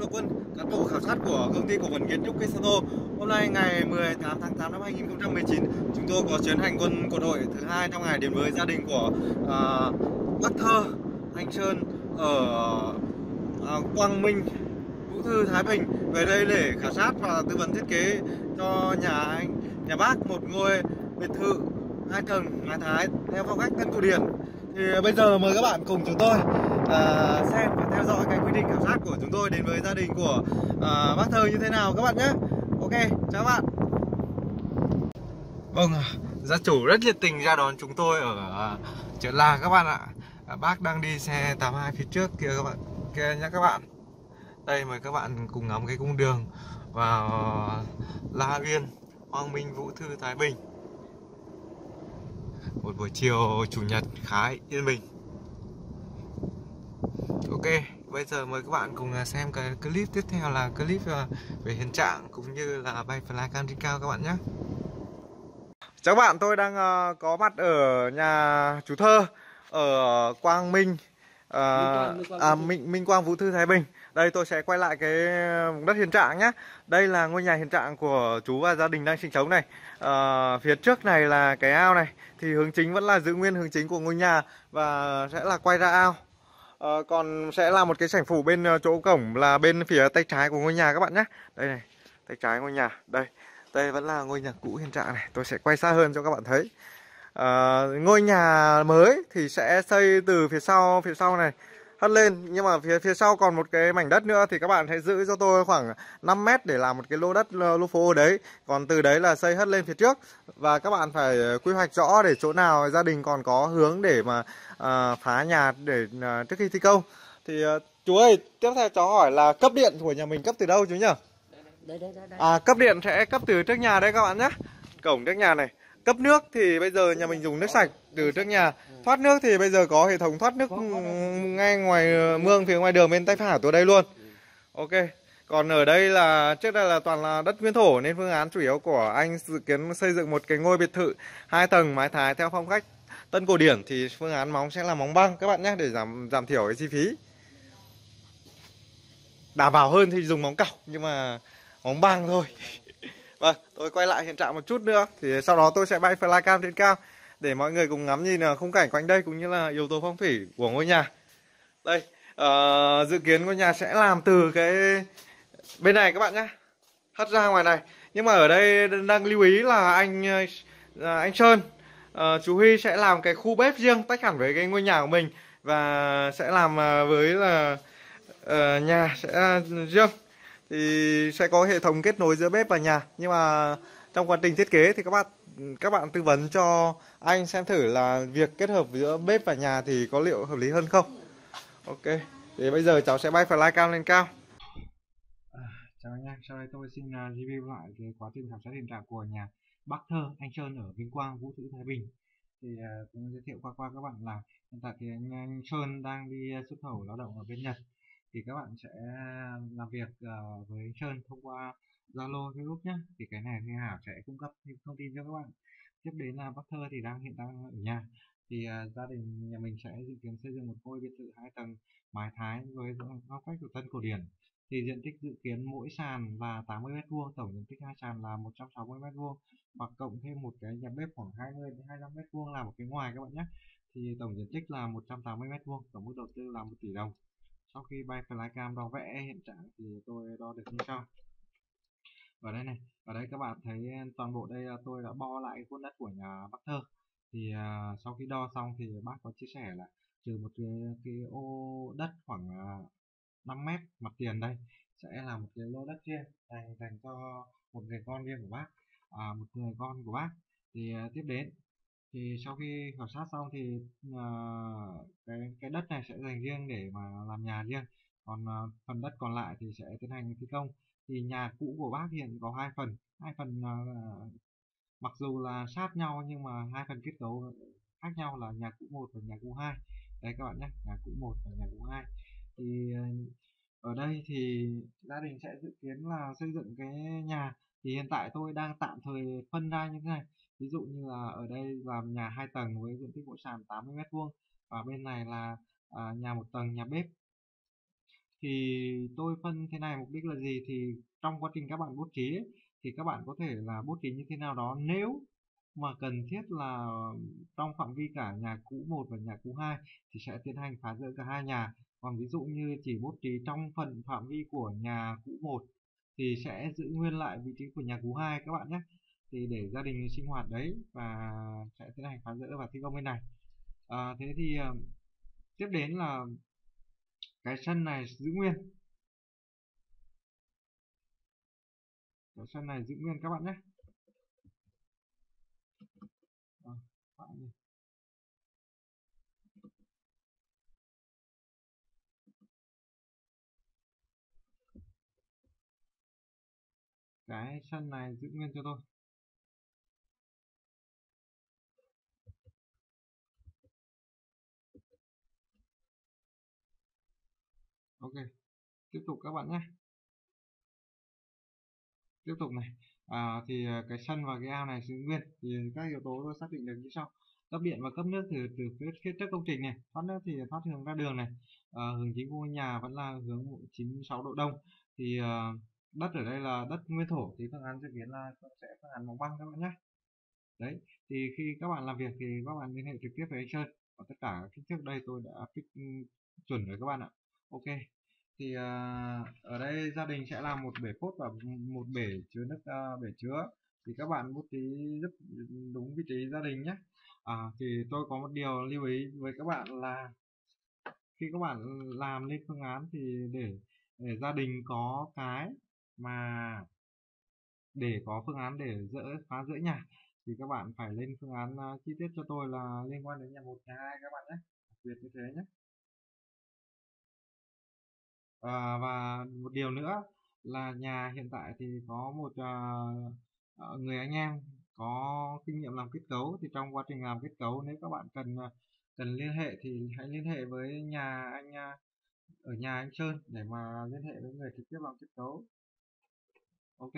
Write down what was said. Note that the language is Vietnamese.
Là Quân, cán bộ khảo sát của công ty cổ phần kiến trúc Kisato. Hôm nay ngày 18 tháng 8 năm 2019, chúng tôi có chuyến hành quân của đội thứ hai trong ngày đến với gia đình của à, Bác Thơ, anh Sơn ở à, Quang Minh, Vũ Thư, Thái Bình về đây để khảo sát và tư vấn thiết kế cho nhà anh, nhà bác một ngôi biệt thự hai tầng mái thái theo phong cách tân cổ điển thì bây giờ mời các bạn cùng chúng tôi à, xem và theo dõi cái quy trình khảo chúng tôi đến với gia đình của à, bác thơ như thế nào các bạn nhé. Ok chào bạn. Vâng gia chủ rất nhiệt tình ra đón chúng tôi ở ờ, chợ là các bạn ạ. À, bác đang đi xe 82 phía trước kia các bạn kia nhé các bạn. Đây mời các bạn cùng ngắm cái cung đường vào La Uyên Hoàng Minh Vũ Thư Thái Bình. Một buổi chiều chủ nhật khá yên bình. Ok bây giờ mời các bạn cùng à, xem cái clip tiếp theo là clip à, về hiện trạng cũng như là bay flycam trên cao các bạn nhé. Chào các bạn tôi đang à, có mặt ở nhà chú thơ ở Quang Minh à, à, Minh, Minh Quang Vũ Thư Thái Bình. Đây tôi sẽ quay lại cái đất hiện trạng nhé. Đây là ngôi nhà hiện trạng của chú và gia đình đang sinh sống này. À, Phía trước này là cái ao này Thì hướng chính vẫn là giữ nguyên hướng chính của ngôi nhà Và sẽ là quay ra ao à, Còn sẽ là một cái sảnh phủ bên ờ, chỗ cổng là bên phía tay trái của ngôi nhà các bạn nhé Đây này, tay trái ngôi nhà Đây, đây vẫn là ngôi nhà cũ hiện trạng này Tôi sẽ quay xa hơn cho các bạn thấy. À, Ngôi nhà mới thì sẽ xây từ phía sau phía sau này hất lên. Nhưng mà phía phía sau còn một cái mảnh đất nữa thì các bạn hãy giữ cho tôi khoảng 5 mét để làm một cái lô đất lô phố ở đấy. Còn từ đấy là xây hất lên phía trước. Và các bạn phải ờ, quy hoạch rõ để chỗ nào gia đình còn có hướng để mà uh, phá nhà để uh, trước khi thi công. Thì uh, chú ơi tiếp theo cháu hỏi là cấp điện của nhà mình cấp từ đâu chú nhỉ? À cấp điện sẽ cấp từ trước nhà đây các bạn nhé. Cổng trước nhà này cấp nước thì bây giờ nhà mình dùng nước sạch từ trước nhà. Thoát nước thì bây giờ có hệ thống thoát nước ngay ngoài ờ, mương phía ngoài đường bên tay phải tôi đây luôn. Ok, còn ở đây là, trước đây là toàn là đất nguyên thổ nên phương án chủ yếu của anh dự kiến xây dựng một cái ngôi biệt thự hai tầng mái thái theo phong cách tân cổ điển thì phương án móng sẽ là móng băng. Các bạn nhé, để giảm giảm thiểu cái chi phí. Đảm bảo hơn thì dùng móng cọc, nhưng mà móng băng thôi. Vâng, tôi quay lại hiện trạng một chút nữa. Thì sau đó tôi sẽ bay flycam trên cao Để mọi người cùng ngắm nhìn ờ, khung cảnh quanh đây Cũng như là yếu tố phong thủy của ngôi nhà. Đây, uh, dự kiến ngôi nhà sẽ làm từ cái bên này các bạn nhé. Hất ra ngoài này. Nhưng mà ở đây đang lưu ý là anh ờ, anh Sơn uh, Chú Huy sẽ làm cái khu bếp riêng Tách hẳn với cái ngôi nhà của mình Và sẽ làm với là uh, nhà sẽ riêng thì sẽ có hệ thống kết nối giữa bếp và nhà. Nhưng mà trong quá trình thiết kế thì các bạn các bạn tư vấn cho anh xem thử là việc kết hợp giữa bếp và nhà thì có liệu hợp lý hơn không? Ok thì bây giờ cháu sẽ bay flycam lên cao. À, chào anh em sau đây tôi xin à, review lại cái quá trình khảo sát hiện trạng của nhà Bắc Thơ anh Sơn ở Vinh Quang Vũ Thư Thái Bình. Thì uh, cũng giới thiệu qua qua các bạn là hiện tại thì anh, anh Sơn đang đi à, xuất khẩu lao động ở bên Nhật thì các bạn sẽ làm việc uh, với Sơn thông qua Zalo Facebook nhé. Thì cái này thì Hảo sẽ cung cấp thêm thông tin cho các bạn. Tiếp đến là bác Thơ thì đang hiện đang ở nhà. Thì uh, gia đình nhà mình sẽ dự kiến xây dựng một ngôi biệt thự hai tầng mái thái với phong cách của tân cổ điển. Thì diện tích dự kiến mỗi sàn là 80 mét vuông tổng diện tích hai sàn là 160 mét vuông hoặc cộng thêm một cái nhà bếp khoảng 20 đến 25 mét vuông là một cái ngoài các bạn nhé. Thì tổng diện tích là 180 mét vuông tổng mức đầu tư là 1 tỷ đồng sau khi bay flycam đo vẽ hiện trạng thì tôi đo được như sau. Ở đây này ở đây các bạn thấy toàn bộ đây tôi đã bo lại khuôn đất của nhà bác thơ. Thì uh, sau khi đo xong thì bác có chia sẻ là trừ một cái, cái ô đất khoảng à, uh, 5 mét mặt tiền đây sẽ là một cái lô đất riêng dành dành cho một người con riêng của bác. À, một người con của bác. Thì uh, tiếp đến thì sau khi khảo sát xong thì uh, cái cái đất này sẽ dành riêng để mà làm nhà riêng. Còn uh, phần đất còn lại thì sẽ tiến hành thi công. Thì nhà cũ của bác hiện có hai phần. Hai phần uh, mặc dù là sát nhau nhưng mà hai phần kết cấu khác nhau là nhà cũ một và nhà cũ hai. Đây các bạn nhé nhà cũ một và nhà cũ hai. Thì ở đây thì gia đình sẽ dự kiến là xây dựng cái nhà. Thì hiện tại tôi đang tạm thời phân ra như thế này ví dụ như là ở đây làm nhà hai tầng với diện tích mỗi sàn 80 mét vuông và bên này là à, nhà một tầng nhà bếp. Thì tôi phân thế này mục đích là gì? Thì trong quá trình các bạn bố trí ấy, thì các bạn có thể là bố trí như thế nào đó. Nếu mà cần thiết là trong phạm vi cả nhà cũ 1 và nhà cũ 2 thì sẽ tiến hành phá rỡ cả hai nhà. Còn ví dụ như chỉ bố trí trong phần phạm vi của nhà cũ 1 thì sẽ giữ nguyên lại vị trí của nhà cũ 2 các bạn nhé thì để gia đình sinh hoạt đấy và sẽ tiến hành phá rỡ và thi công bên này. À, thế thì ờ, tiếp đến là cái sân này giữ nguyên. Cái sân này giữ nguyên các bạn nhé. À, bạn cái sân này giữ nguyên cho tôi. Ok tiếp tục các bạn nhé. Tiếp tục này. À, thì à, cái sân và cái ao này giữ nguyên. Thì các yếu tố tôi xác định được như sau. Cấp điện và cấp nước từ từ phía, phía trước công trình này thoát nước thì thoát hướng ra đường này. À, hướng chính của ngôi nhà vẫn là hướng 96 độ đông. Thì à, đất ở đây là đất nguyên thổ thì phương án dự kiến là sẽ phương án móng băng các bạn nhé. Đấy thì khi các bạn làm việc thì các bạn liên hệ trực tiếp với anh Sơn và tất cả kích thước đây tôi đã fix ừ, chuẩn rồi các bạn ạ ok. Thì uh, ở đây gia đình sẽ làm một bể phốt và một bể chứa nước uh, bể chứa. Thì các bạn bút tí rất đúng vị trí gia đình nhé. À, thì tôi có một điều lưu ý với các bạn là khi các bạn làm lên phương án thì để để gia đình có cái mà để có phương án để dỡ phá dỡ nhà thì các bạn phải lên phương án uh, chi tiết cho tôi là liên quan đến nhà một nhà hai các bạn nhé. Đặc biệt như thế nhé à, và một điều nữa là nhà hiện tại thì có một uh, người anh em có kinh nghiệm làm kết cấu. Thì trong quá trình làm kết cấu nếu các bạn cần cần liên hệ thì hãy liên hệ với nhà anh ở nhà anh Sơn để mà liên hệ với người trực tiếp làm kết cấu. Ok.